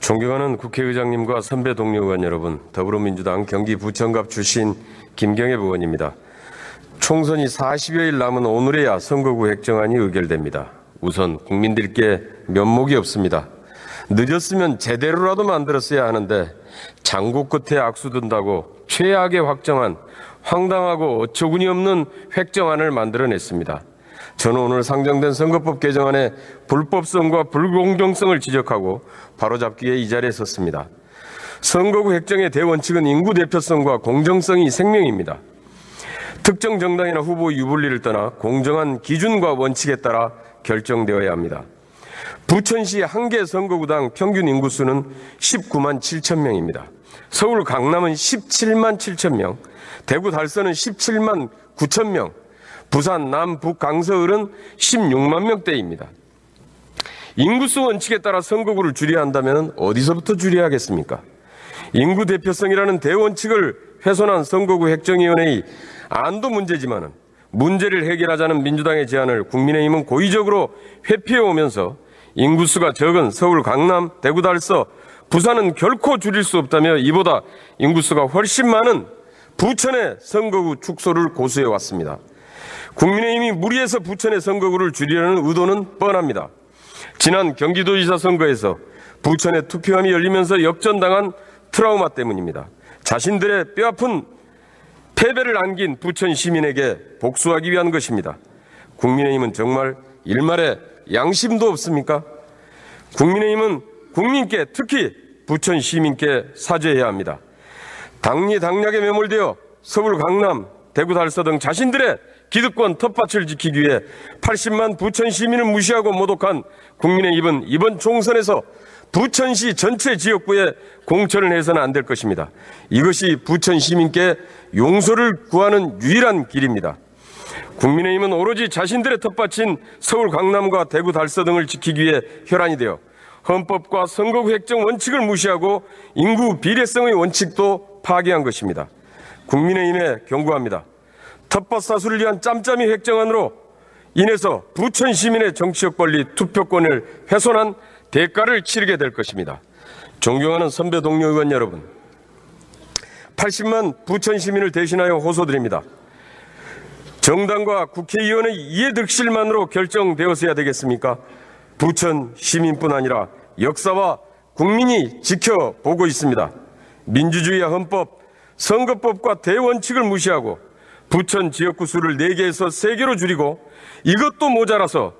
존경하는 국회의장님과 선배 동료 의원 여러분, 더불어민주당 경기 부천갑 출신 김경애 의원입니다. 총선이 40여일 남은 오늘에야 선거구 획정안이 의결됩니다. 우선 국민들께 면목이 없습니다. 늦었으면 제대로라도 만들었어야 하는데 장고 끝에 악수 든다고 최악의 확정안, 황당하고 어처구니 없는 획정안을 만들어냈습니다. 저는 오늘 상정된 선거법 개정안의 불법성과 불공정성을 지적하고 바로잡기 위해 이 자리에 섰습니다. 선거구 획정의 대원칙은 인구 대표성과 공정성이 생명입니다. 특정 정당이나 후보 유불리를 떠나 공정한 기준과 원칙에 따라 결정되어야 합니다. 부천시 한 개 선거구당 평균 인구수는 19만 7천 명입니다. 서울 강남은 17만 7천 명, 대구 달서는 17만 9천 명, 부산 남북 강서을은 16만 명대입니다. 인구수 원칙에 따라 선거구를 줄여야 한다면 어디서부터 줄여야 하겠습니까? 인구 대표성이라는 대원칙을 훼손한 선거구 획정위원회의 안도 문제지만은 문제를 해결하자는 민주당의 제안을 국민의힘은 고의적으로 회피해 오면서 인구수가 적은 서울, 강남, 대구, 달서, 부산은 결코 줄일 수 없다며 이보다 인구수가 훨씬 많은 부천의 선거구 축소를 고수해 왔습니다. 국민의힘이 무리해서 부천의 선거구를 줄이려는 의도는 뻔합니다. 지난 경기도지사 선거에서 부천에 투표함이 열리면서 역전당한 트라우마 때문입니다. 자신들의 뼈아픈 패배를 안긴 부천 시민에게 복수하기 위한 것입니다. 국민의힘은 정말 일말의 양심도 없습니까? 국민의힘은 국민께 특히 부천 시민께 사죄해야 합니다. 당리 당략에 매몰되어 서울, 강남, 대구, 달서 등 자신들의 기득권 텃밭을 지키기 위해 80만 부천 시민을 무시하고 모독한 국민의힘은 이번 총선에서 부천시 전체 지역구에 공천을 해서는 안 될 것입니다. 이것이 부천 시민께 용서를 구하는 유일한 길입니다. 국민의힘은 오로지 자신들의 텃밭인 서울 강남과 대구 달서 등을 지키기 위해 혈안이 되어 헌법과 선거구 획정 원칙을 무시하고 인구 비례성의 원칙도 파괴한 것입니다. 국민의힘에 경고합니다. 텃밭 사수를 위한 짬짬이 획정안으로 인해서 부천 시민의 정치적 권리 투표권을 훼손한 대가를 치르게 될 것입니다. 존경하는 선배 동료 의원 여러분, 80만 부천 시민을 대신하여 호소드립니다. 정당과 국회의원의 이해득실만으로 결정되었어야 되겠습니까? 부천 시민뿐 아니라 역사와 국민이 지켜보고 있습니다. 민주주의와 헌법, 선거법과 대원칙을 무시하고 부천 지역구 수를 4개에서 3개로 줄이고 이것도 모자라서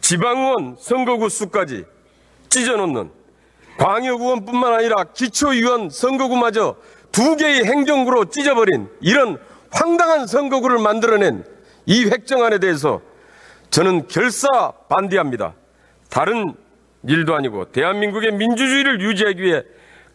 지방의원 선거구 수까지 찢어놓는 광역의원뿐만 아니라 기초의원 선거구마저 두 개의 행정구로 찢어버린 이런 황당한 선거구를 만들어낸 이 획정안에 대해서 저는 결사 반대합니다. 다른 일도 아니고 대한민국의 민주주의를 유지하기 위해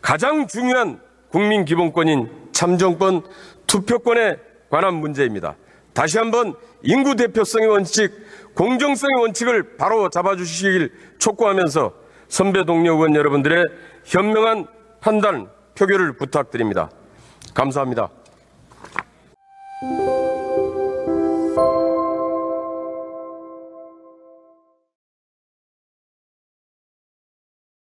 가장 중요한 국민 기본권인 참정권, 투표권에 관한 문제입니다. 다시 한번 인구 대표성의 원칙, 공정성의 원칙을 바로 잡아주시길 촉구하면서 선배 동료 의원 여러분들의 현명한 판단, 표결을 부탁드립니다. 감사합니다.